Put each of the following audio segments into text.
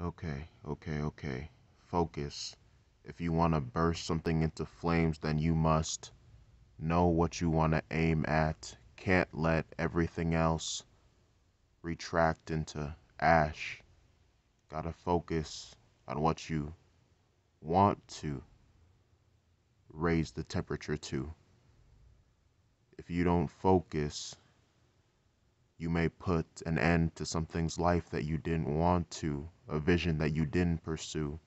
Okay, okay, okay. Focus. If you want to burst something into flames, then you must know what you want to aim at. Can't let everything else retract into ash. Gotta focus on what you want to raise the temperature to. If you don't focus, you may put an end to something's life that you didn't want to, a vision that you didn't pursue.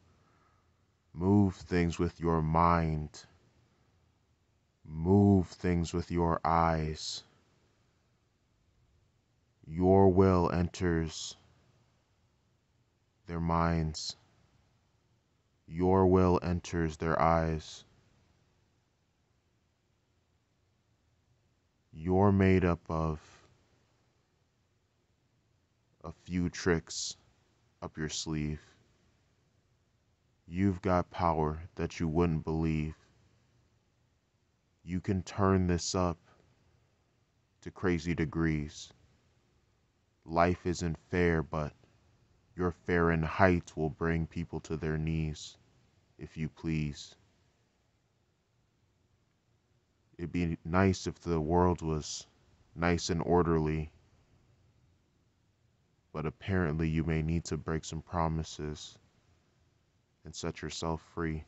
Move things with your mind. Move things with your eyes. Your will enters their minds. Your will enters their eyes. You're made up of a few tricks up your sleeve. You've got power that you wouldn't believe. You can turn this up to crazy degrees. Life isn't fair, but your Fahrenheit will bring people to their knees, if you please. It'd be nice if the world was nice and orderly, but apparently you may need to break some promises and set yourself free.